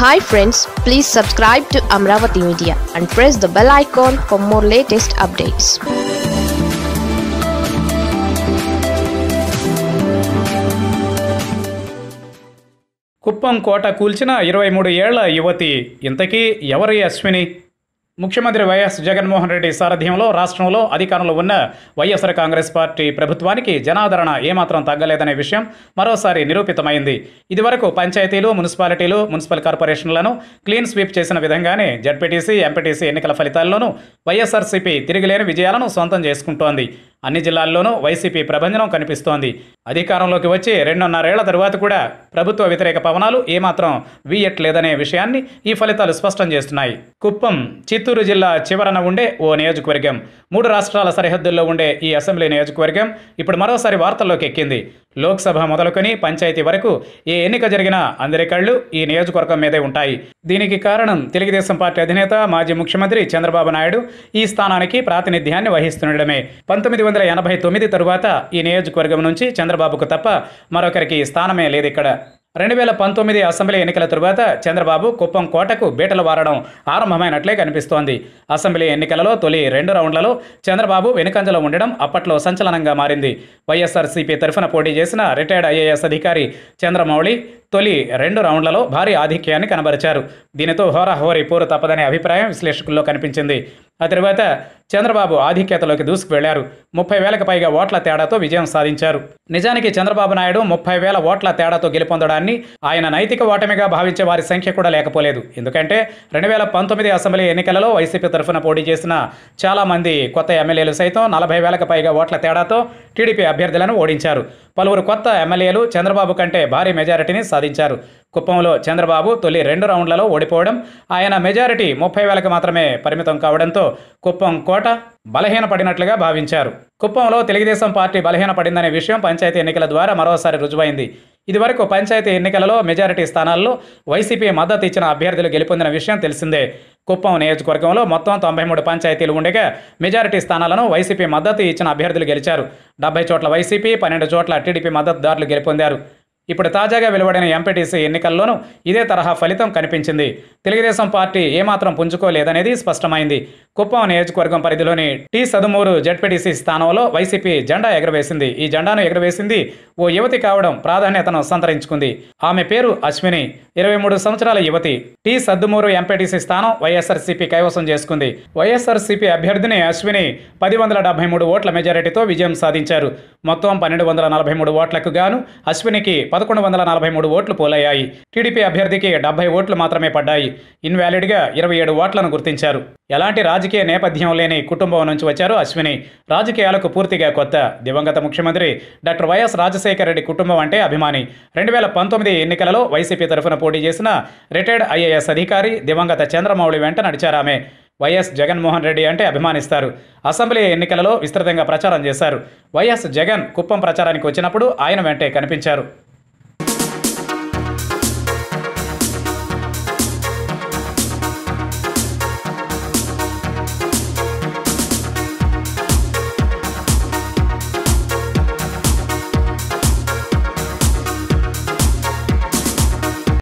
Hi friends please subscribe to Amaravati media and press the bell icon for more latest updates Kuppam కోట కూల్చిన ఇరవై మూడు ఏళ్ళ యువతి. ఇంతకీ ఎవరి అశ్విని? ముఖ్యమంత్రి వైఎస్ జగన్మోహన్ రెడ్డి సారథ్యంలో రాష్ట్రంలో అధికారంలో ఉన్న వైఎస్ఆర్ కాంగ్రెస్ పార్టీ ప్రభుత్వానికి జనాదరణ ఏమాత్రం తగ్గలేదనే విషయం మరోసారి నిరూపితమైంది. ఇదివరకు పంచాయతీలు మున్సిపాలిటీలు మున్సిపల్ కార్పొరేషన్లను క్లీన్ స్వీప్ చేసిన విధంగానే జడ్పీటీసీ ఎంపీటీసీ ఎన్నికల ఫలితాల్లోనూ వైఎస్ఆర్సీపీ తిరిగిలేని విజయాలను సొంతం చేసుకుంటోంది. అన్ని జిల్లాల్లోనూ వైసీపీ ప్రభంజనం కనిపిస్తోంది. అధికారంలోకి వచ్చి రెండున్నరేళ్ళ తరువాత కూడా ప్రభుత్వ వ్యతిరేక పవనాలు ఏమాత్రం వీయట్లేదనే విషయాన్ని ఈ ఫలితాలు స్పష్టం చేస్తున్నాయి. కుప్పం చిత్తూరు జిల్లా చివరన ఉండే ఓ నియోజకవర్గం మూడు రాష్ట్రాల సరిహద్దుల్లో ఉండే ఈ అసెంబ్లీ నియోజకవర్గం ఇప్పుడు మరోసారి వార్తల్లోకి ఎక్కింది. లోక్సభ మొదలుకొని పంచాయతీ వరకు ఏ ఎన్నిక జరిగినా అందరి కళ్ళు ఈ నియోజకవర్గం మీదే ఉంటాయి. దీనికి కారణం తెలుగుదేశం పార్టీ అధినేత మాజీ ముఖ్యమంత్రి చంద్రబాబు నాయుడు. ఈ స్థానానికి ప్రాతినిధ్యాన్ని వహిస్తుండడమే. పంతొమ్మిది వందల ఎనభై తొమ్మిది తరువాత ఈ నియోజకవర్గం నుంచి చంద్రబాబుకు తప్ప మరొకరికి స్థానమే లేదు ఇక్కడ రెండు వేల పంతొమ్మిది అసెంబ్లీ ఎన్నికల తరువాత చంద్రబాబు కుప్పం కోటకు బీటలు వారడం ఆరంభమైనట్లే కనిపిస్తోంది. అసెంబ్లీ ఎన్నికలలో తొలి రెండు రౌండ్లలో చంద్రబాబు వెనుకంజలో ఉండడం అప్పట్లో సంచలనంగా మారింది. వైఎస్ఆర్సీపీ తరఫున పోటీ చేసిన రిటైర్డ్ ఐఏఎస్ అధికారి చంద్రమౌళి తొలి రెండు రౌండ్లలో భారీ ఆధిక్యాన్ని కనబరిచారు. దీనితో హోరాహోరీ పోరు తప్పదనే అభిప్రాయం విశ్లేషకుల్లో కనిపించింది. ఆ తర్వాత చంద్రబాబు ఆధిక్యతలోకి దూసుకు వెళ్ళారు ముప్పై వేలకు పైగా ఓట్ల తేడాతో విజయం సాధించారు. నిజానికి చంద్రబాబు నాయుడు ముప్పై వేల ఓట్ల తేడాతో గెలుపొందడాన్ని ఆయన నైతిక ఓటమిగా భావించే వారి సంఖ్య కూడా లేకపోలేదు. ఎందుకంటే రెండు వేల పంతొమ్మిది అసెంబ్లీ ఎన్నికలలో వైసీపీ తరఫున పోటీ చేసిన చాలామంది కొత్త ఎమ్మెల్యేలు సైతం నలభై వేలకు పైగా ఓట్ల తేడాతో టీడీపీ అభ్యర్థులను ఓడించారు. పలువురు కొత్త ఎమ్మెల్యేలు చంద్రబాబు కంటే భారీ మెజారిటీని సాధించారు. కుప్పంలో చంద్రబాబు తొలి రెండు రౌండ్లలో ఓడిపోవడం ఆయన మెజారిటీ ముప్పై వేలకు మాత్రమే పరిమితం కావడంతో కుప్పం కోట బలహీనపడినట్లుగా భావించారు. కుప్పంలో తెలుగుదేశం పార్టీ బలహీనపడిందనే విషయం పంచాయతీ ఎన్నికల ద్వారా మరోసారి రుజువైంది. ఇదివరకు పంచాయతీ ఎన్నికలలో మెజారిటీ స్థానాల్లో వైసీపీ మద్దతు ఇచ్చిన అభ్యర్థులు గెలుపొందిన విషయం తెలిసిందే. కుప్పం నియోజకవర్గంలో మొత్తం తొంభై మూడు పంచాయతీలు ఉండగా మెజారిటీ స్థానాలను వైసీపీ మద్దతు ఇచ్చిన అభ్యర్థులు గెలిచారు. డెబ్బై చోట్ల వైసీపీ పన్నెండు చోట్ల టీడీపీ మద్దతుదారులు గెలుపొందారు. ఇప్పుడు తాజాగా వెలువడిన ఎంపీటీసీ ఎన్నికల్లోనూ ఇదే తరహా ఫలితం కనిపించింది. తెలుగుదేశం పార్టీ ఏమాత్రం పుంజుకోలేదనేది స్పష్టమైంది. కుప్పం నియోజకవర్గం పరిధిలోని టీ సదుమూరు జడ్పీటీసీ స్థానంలో వైసీపీ జెండా ఎగరవేసింది. ఈ జెండాను ఎగరవేసింది ఓ యువతి కావడం ప్రాధాన్యతను సంతరించుకుంది. ఆమె పేరు అశ్విని. ఇరవై మూడు సంవత్సరాల యువతి. టీ సద్దుమూరు ఎంపీటీసీ స్థానం వైఎస్ఆర్సీపీ కైవసం చేసుకుంది. వైఎస్ఆర్సీపీ అభ్యర్థిని అశ్విని పది వందల డెబ్బై మూడు ఓట్ల మెజారిటీతో విజయం సాధించారు. మొత్తం పన్నెండు వందల నలభై మూడు ఓట్లకు గాను అశ్వినికి పదకొండు వందల నలభై మూడు ఓట్లు పోలయ్యాయి. టీడీపీ అభ్యర్థికి డెబ్బై ఓట్లు మాత్రమే పడ్డాయి. ఇన్వాలిడ్గా ఇరవై ఏడు ఓట్లను గుర్తించారు. ఎలాంటి రాజకీయ నేపథ్యం లేని కుటుంబం నుంచి వచ్చారు అశ్విని. రాజకీయాలకు పూర్తిగా కొత్త. దివంగత ముఖ్యమంత్రి డాక్టర్ వైఎస్ రాజశేఖర రెడ్డి కుటుంబం అంటే అభిమాని. రెండు వేల పంతొమ్మిది ఎన్నికలలో వైసీపీ తరఫున పోటీ చేసిన రిటైర్డ్ ఐఏఎస్ అధికారి దివంగత చంద్రమౌళి వెంట నడిచారామె. వైఎస్ జగన్మోహన్ రెడ్డి అంటే అభిమానిస్తారు. అసెంబ్లీ ఎన్నికలలో విస్తృతంగా ప్రచారం చేశారు. వైఎస్ జగన్ కుప్పం ప్రచారానికి వచ్చినప్పుడు ఆయన వెంటే కనిపించారు.